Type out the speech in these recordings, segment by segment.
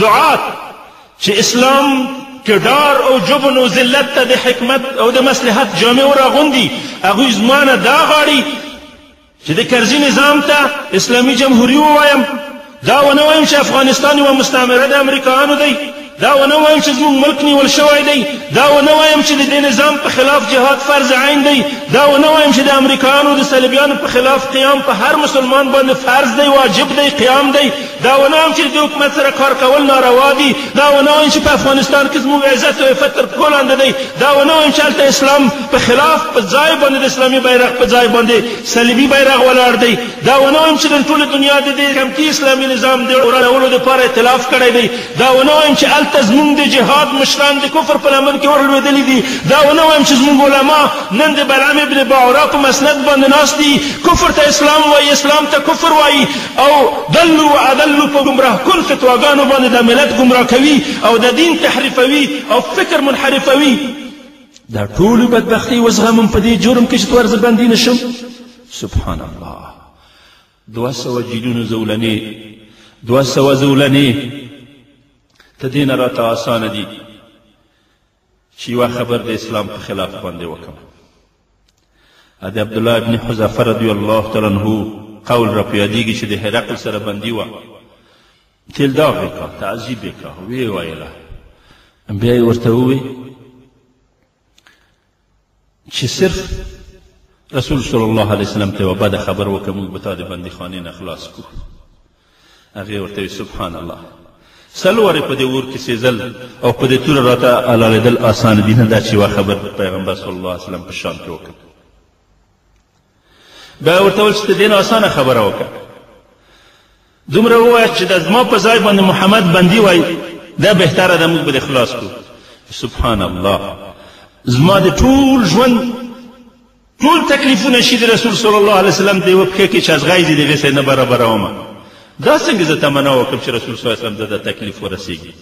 دعات چې اسلام کې ډار او جبن او ذلت ته د حکمت او د مصلحت جامع راغوندي هغوی زمانه دا غاړي چې د کرزي نظام ته اسلامي جمهوري ووایم دا ونه وایم چې افغانستان یوه مستعمره د امریکایانو دی دا ونه وایم چې زموږ ملک نیول شوی دی دا ونه وایم چې د دې نظام په خلاف جهاد فرض عین دی دا ونه وایم چې د امریکایانو د صلیبیانو په خلاف قیام په هر مسلمان باندې فرض دی واجب دی قیام دی دا ونه وایم چې د دې حکومت سره کار کول ناروا دي، دا ونه وایم چې په افغانستان کې زموږ عزت او عفت تر پښو لاندې دی، دا ونه وایم چې هلته اسلام په خلاف په ځای باندې د اسلامي بیرغ په ځای باندې صلیبي بیرغ ولاړ دی، دا ونه وایم چې نن ټوله دنیا د دې کمکي اسلامي نظام د ورانولو لپاره ائتلاف کړی دی، دا ونه وایم چې هلته زموږ د جهاد مشران د کفر په لمن کې اور لوېدلي دي، دا ونه وایم چې زموږ علما نن د بلعام ابن باعوراء په مسند باندې ناست دي، کفر ته اسلام وايي، اسلام ته کفر وايي. او دلو ادلو په ګمراه کن فتواګانو باندې دا ملت ګمراه کوي او د دین تحریفوي او فکر منحرفوي دا ټول بدبختی وزغمم په دې جرم کې چې تورز باندې نشم سبحان الله دوا سو جیلونو زولنې دوا سو زولنې ته دین راته آسان دي چی یوه خبر د اسلام په خلاف باندې وکم د عبدالله ابن حذافه رضی الله تعالی عنه قول را پیادیږي چې د هرقل سره بندي وه تیل داغ یې کړه تعذیب یې کړه ویې ویله بیا یې ورته ووی چې صرف رسول صلی الله علیه وسلم ته یوه بده خبر وکړه موږ به تا د بندیخانې نه خلاص کړو هغې ورته وي سبحان الله سلورې په دې اور کې سېزل او په دې توره راته حلالېدل اسانه دي نه دا چې یوه خبر پیغمبر صلی الله علیه وسلم په شان کې وکړه بیا ورته وویل چې ته دې نه اسانه خبره وکړه دومره ووایه چې د زما په ځای باندې محمد بندي وای دا بهتره ده موږ به دې خلاص کړو سبحان الله زما د ټول ژوند ټول تکلیفونه شي د رسول صلی الله علیه وسلم دی وکړي کې چې از غای دي دغه سره نه برابر اومه دا څنګه زه تمنا وکړم چې رسول صلی الله علیه وسلم د تکلیف ورسیږي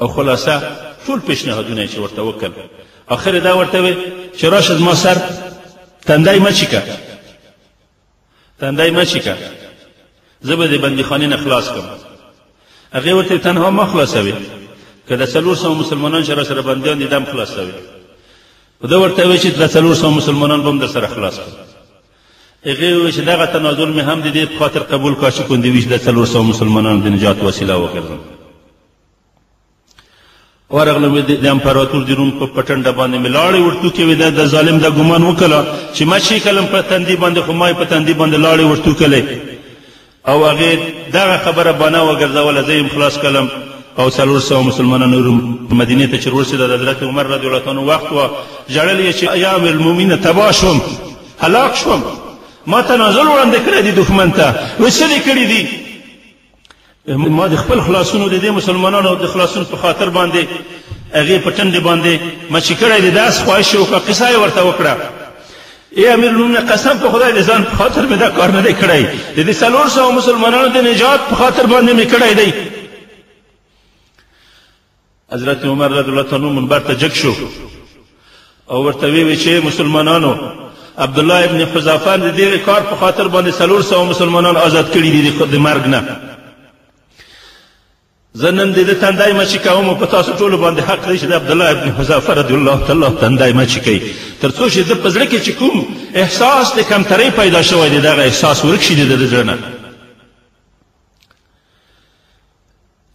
او خلاصه ټول پیشنهادونه چې ورته وکړ اخر دا ورته وي چې راشه زما سر تندای مچیکه تندای مچیکه زه به د بندیخانې نه خلاص کړم هغې ورته تنها ما خلاصوي که د څلور سوه مسلمانان چې را سره بندیان دي دم خلاصوي خو ده ورته وایي چې د څلور سوه مسلمانان به هم در سره خلاص کړم هغه وویل چې دغه تنازل مې هم د دې په خاطر قبول کړ چې کندویش د څلور سوه مسلمانانو د نجات وسیله وګرځم ورغلم د امپراتور د روم په پټنډه باندې مې لاړې ورتوکې وې د ظالم د ګمان وکړه چې ما شي کلم په تندي باندې خو ما په تندي باندې لاړې ورتوکلې او هغې دغه خبره بنا وګرځوله زه یم خلاص کړم او څلور سوه مسلمانان نور مدینې ته چې ورسېده د حضرت عمر رضی الله عنه وخت وه ژړل یې چې یا امیرالمؤمنین تباه شوم هلاک شوم ما تنازل وړاندې کړی دی دښمن ته وایي څه دې کړي دي ما د خپل خلاصونو د دې مسلمانانو د خلاصون په خاطر باندې هغې په ټنډې باندې مچي کړی دی داسې خواهش یې وکړه قصه یې ورته وکړه ای امیرالمومنین قسم په خدای د ځان په خاطر مې دا کار نه دی کړی د دې څلور سوه مسلمانانو د نجات په خاطر باندې مې کړی دی حضرت عمر رضی الله عنه منبر ته جګ شو او ورته وی چې مسلمانانو عبد الله ابن حذافه د دې کار په خاطر باندې څلور سوه مسلمانان آزاد کړي دي د مرګ نه زه نن د ده تندی مچی کوم او په تاسو ټولو باندې حق دی چې د عبدالله ابن حذافه رضی الله تعالی تندی مچی کوي تر څو چې د په زړه کې چې کوم احساس د کمترۍ پیدا شوی دی دغه احساس ورک شي د ده زړه نه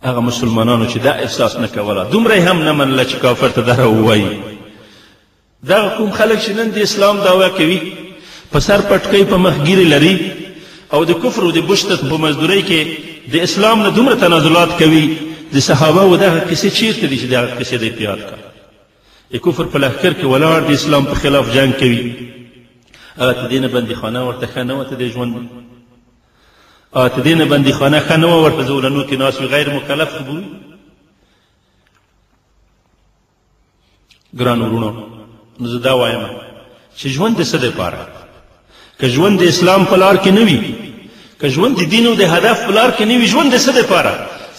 هغه مسلمانانو چې دا احساس نه کوله دومره هم نه منله چې کافر ته دره ووایي دغه کوم خلک چې نن د اسلام دعوا کوي په سر پټکۍ په مخ ګیرې لري او د کفر او د بشتت په مزدورۍ کې د اسلام نه دومره تنازلات کوي د صحابه و دغه کیسې چیرته دي چې دغه کیسې دی په یاد کړه د کفر په لښکر کې ولاړ د اسلام په خلاف جنگ کوي هغه ته دینه بندیخانه ورته ښه نه وته د ژوند او ته دینه بندیخانه ښه نه ورته زولنو کې ناس غیر مکلف بوي ګران ورونو نو زه دا وایم چې ژوند د څه لپاره که ژوند د اسلام په لار کې نه وي که ژوند د دین او د هدف په لار کې نه وي ژوند د څه لپاره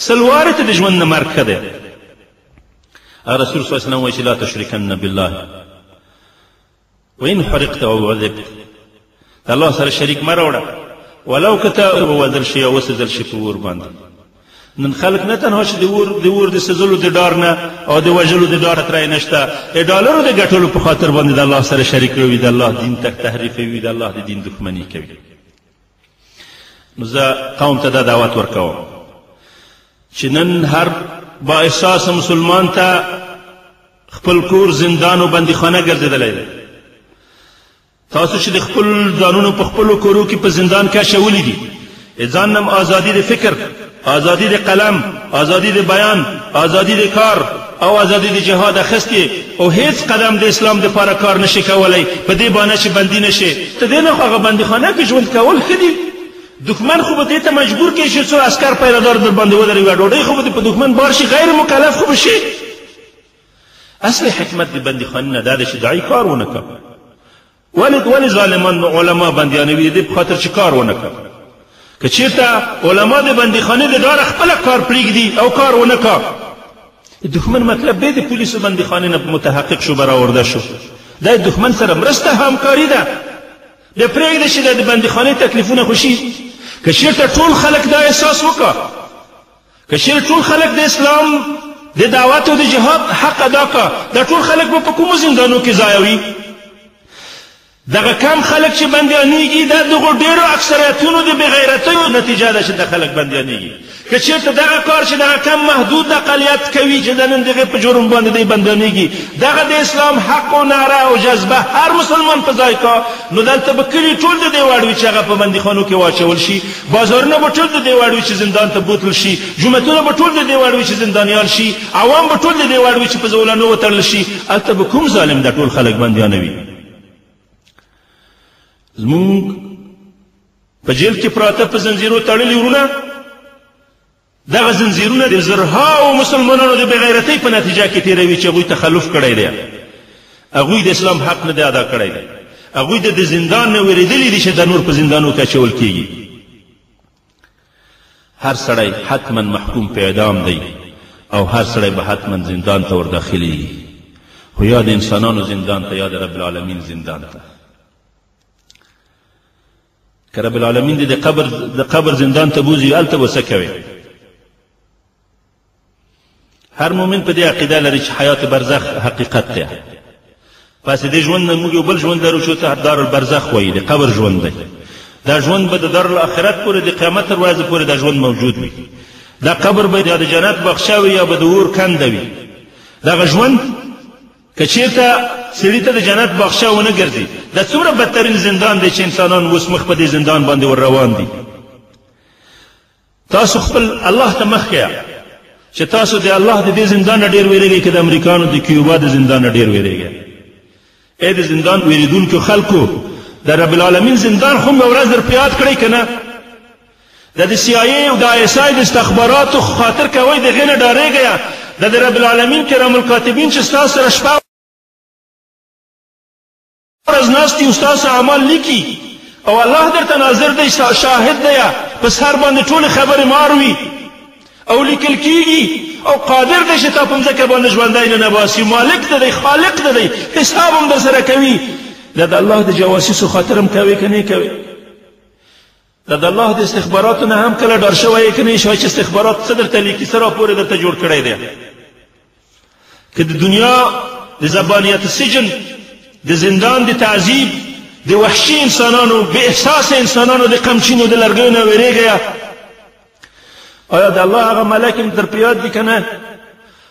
سلواره ته د ژوند نه مرګ ښه دی رسول صلی الله علیه وسلم وایي چې لا تشرکن بالله وإن حرقت أو عذبت د الله سره شریک مه راوړه ولو که ته ووژل شي او وسوځل شي په اور باندې نن خلک نه تنها چې د اور د اور د سزلو د ډار نه او د وژلو د ډار ترې نشته د ډالرو د ګټلو په خاطر باندې د الله سره شریک وي د الله دین تک تحریفوي د الله د دین دښمني کوي نو زه قوم ته دا دعوت ورکوم چې نن هر با احساس مسلمان ته خپل کور زندان او بندیخانه ګرځېدلی دی تاسو چې د خپل ځانونو په خپلو کورو کې په زندان کې اچولي دي ځان نم ازادي د فکر ازادي د قلم، ازادي د بیان، ازادي د کار او ازادي د جهاد اخیستې او هیڅ قدم د اسلام لپاره کار نشي کولای په دې باندې چې بندي نشي. ته دې نه خو هغه بندیخانه کې ژوند کول ښه دي. دښمن خو به دې ته مجبور کړي چې څو عسکر پیره دار در باندې ودروي او ډوډۍ خو به دې په دښمن بار شي غیر مکلف خو به شي. اصلي حکمت د بندیخانې نه دا دی چې داعي کار ونه کړه. ولې ولې ظالمان علما بندیانوي د دې په خاطر چې کار ونه کړ که چېرته علما د بندیخانې د ډاره خپله کار پرېږدي او کار ونه کړ دښمن مطلب به د پولیسو بندیخانې نه متحقق شو برآورده شو دا د دښمن سره مرسته همکاري ده د پرېږده چې د بندیخانې تکلیفونه خوشي که چېرته ټول خلک دا احساس وکړه که چېرې ټول خلک د اسلام د دعوت او د جهاد حق ادا کا دا ټول خلک به په کومو زندانو کې ځای وي دغه کم خلک چې بندیانېږي دا دغو ډېرو اکثریتونو د بېغیرتیو نتیجه ده چې د خلک بندیانېږي که چېرته دغه کار چې دغه کم محدود اقلیت کوي چې د نن دغې په جرم باندې دی بندیانېږي دغه د اسلام حق و نعره او جذبه هر مسلمان په ځای کا نو دلته به کلي ټول د دې وړ وي چې هغه په بندیخانو کې واچول شي بازارونه به ټول د دې وړ وي چې زندان ته بوتل شي، جوماتونه به ټول د دې وړ وي چې زندانیان شي، عوام به ټول د دې وړ وي چې په زولنو وتړل شي، هلته به کوم ظالم دا ټول خلک بندیانوي؟ زموږ په جېل کې پراته په زنځیرو تړلي وروڼه، دغه زنجیرونه د زرهاو مسلمانانو د بغیرتۍ په نتیجه کې تیروي چې هغوی تخلف کړی دی هغوی د اسلام حق نه دی ادا کړی دی هغوی د زندان نه ویریدلي دي چې د نور په زندانو کې اچول کیږي هر سړی حتما محکوم په اعدام دی او هر سړی به حتما زندان ته ور داخلېږي خو یا د انسانانو زندان ته یا د رب العالمین زندان ته که رب العالمین دې د قبر د قبر زندان ته بوزي هلته به څه کوې هر مؤمن په دې عقیده لري چې حیات برزخ حقیقت دی پس دې ژوند نه موږ یو بل ژوند لرو چې ته دار البرزخ وایي د قبر ژوند دی دا ژوند به د دار الاخرت پورې د قیامت تر ورځې پورې دا ژوند موجود وي دا قبر به د جنت بخښه وي یا به د اور کنده وي دغه ژوند که چیرته سړی ته د جنت بخشه ونه ګرځي دا څومره بدترین زندان دی چې انسانان اوس مخ په دې زندان باندې ور روان دي تاسو خپل الله ته مخ کړئ چې تاسو د الله د دې زندان نه ډیر ویریږئ که د امریکانو د کیوبا د زندان نه ډیر ویریږئ ای د زندان ویریدونکو خلکو د رب العالمین زندان خو مې ورځ در په یاد کړئ که نه د د سي آی ای او د آی اس آی د استخباراتو خاطر کوي د غنه ډارېږي د د رب العالمین کرام الکاتبین چې تاسو سره شپه ورځ ناشتي او تاسو اعمال لیکي او الله درته ناظر دی شاهد دی په سر باندې ټول خبره ماروي او لیکل کیږي او قادر دی چې تاسو ځکه باندې ژوندای نه باسي مالک دی خالق دی حساب هم در سره کوي دا د الله د جواسیسو خاطرم کوي کني کوي ته د الله د استخباراتو نه هم کله ډار شوی یې که نه شوی چې استخبارات څه درته لیکي څه راپور یې درته جوړ کړی دی که د دنیا د زبانیت سجن د زندان د تعذیب د وحشي انسانانو بې احساسه انسانانو د قمچینو د لرګیو نه ویرېږی آیا د الله هغه ملک هم در په یاد دي که نه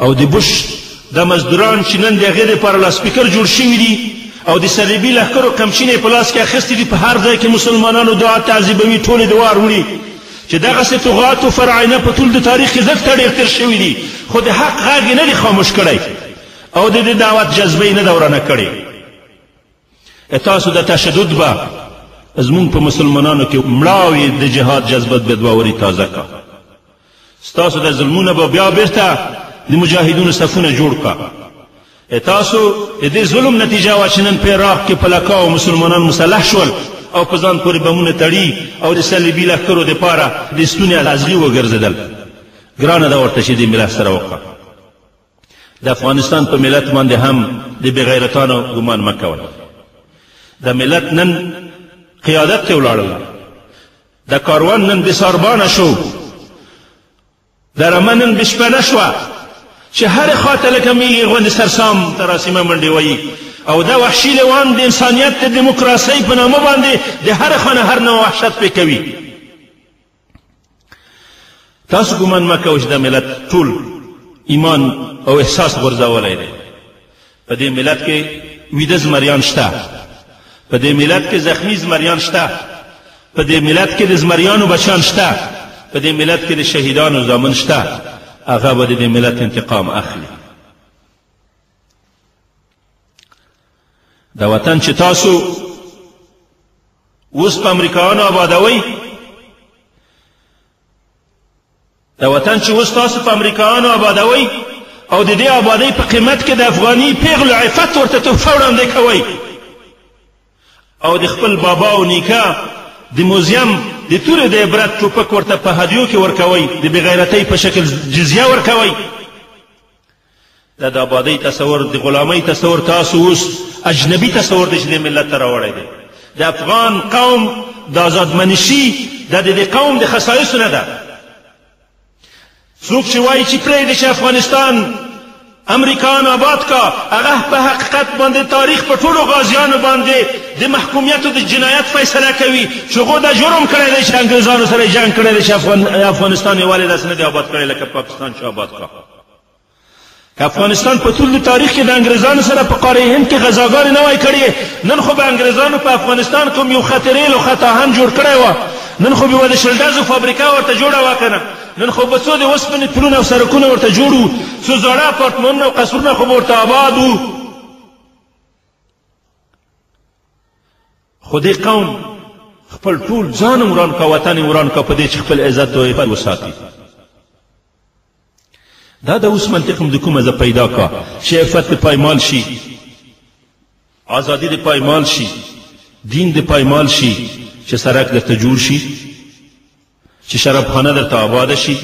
او د بوش د مزدوران چې نن د هغې لپاره لاسپیکر جوړ شوي دي او د صلیبي لښکرو قمچینې په لاس کې اخیستې دي په هر ځای کې مسلمانانو دعا تعذیبوي ټولې د وار وړي چې دغسې طغات و فرعینه په ټول د تاریخ کې زښته ډېر تېر شوي دي خو د حق غږ یې نه دی خاموش کړی او د دې دعوت جذبه یې نه ده ورانه کړې تاسو د تشدد به زمونږ په مسلمانانو کې مړاوې د جهاد جذبت بدواوري تازه کا ستاسو د ظلمونه به بیا بیرته د مجاهدونو صفونه جوړ کا تاسو د دې ظلم نتیجه وا چې نن په عراق کې پلکاو مسلمانان مسلح شول او په ځان پورې بمونه تړي او د صلیبي لښکرو دپاره د ستونې ازغي وګرځېدل ګرانه ده ورته چې دې ملت سره وکړه د افغانستان په ملت باندې هم د بغیرتانو ګمان مه کوئ د ملت نن قیادت ته ولاړل د کاروان نن د ساربانه شو د رمه نن بشپنه شوه چې هرې خوا ته لکه میږي غوندې سرسام تراسیمه منډې وایي او دا وحشي لیوان د انسانیت د دیموکراسۍ په نامه باندې د هرې خوا نه هر نوع وحشت پې کوي تاسو ګومان مه کوئ چې دا ملت ټول ایمان او احساس غورځولی دی په دې ملت کې ویده زمریان شته په دې ملت کې زخمی زمریان شته په دې ملت کې د زمریانو بچان شته په دې ملت کې د شهیدانو زامن شته هغه به د دې ملت انتقام اخلي دا وطن چې تاسو اوس په امریکایانو آبادوئ دا وطن چې اوس تاسو په امریکایانو آبادوئ او د دې آبادۍ په قیمت کې د افغاني پیغلو عفت ورته تحفه وړاندې کوئ او د خپل بابا او نیکه د موزیم د تورې د عبرت ټوپک ورته په هدیو کې ورکوئ د بېغیرتۍ په شکل جزیه ورکوئ دا د آبادۍ تصور د غلامۍ تصور تاسو اوس اجنبي تصور دی چې د ملت ته راوړی دی د افغان قوم د آزادمنشي دا د دې قوم د خصایصو نه ده څوک چې وایي چې پرېږدي چې افغانستان امریکایانو آباد کا هغه په حقیقت باندې تاریخ په ټولو غازیانو باندې د محکومیت او د جنایت فیصله کوي چې هغو دا جرم کړی دی چې انګریزانو سره جنګ کړی دی چې افغانستان یې ولې داسې نه دی آباد کړی لکه پاکستان چې آباد کا که افغانستان په ټول تاریخ کې د انګريزانو سره په قاره هند کې غزاګانې نه وای کړې نن خو به انګريزانو په افغانستان کوم یو خطرې لو خطا هم جوړ کړی و نن خو به د شلډازو فابریکه ورته جوړه وکنه نن خو به څو د وسپنې پلونه او سرکونه ورته جوړو څو زړه اپارتمانونه او قصرونه خو ورته آباد وو خو دې قوم خپل ټول ځان وران کا وطن وران کا په دې چې خپل عزت او عفت وساتي دا د اوس منطق هم د کومه زه پیدا کا چې عفت د پایمال شي ازادي د پایمال شي دین د پایمال شي چې سرک درته جوړ شي چې شرابخانه درته آباد شي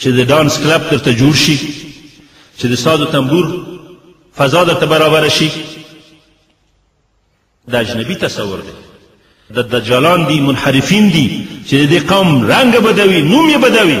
چې د ډانس کلب درته جوړ شي چې د ساز و تنبور فضا درته برابر شي د اجنبي تصور دی د دجالان دي منحرفین دي چې د قوم رنګ بدوي نوم یې بدوي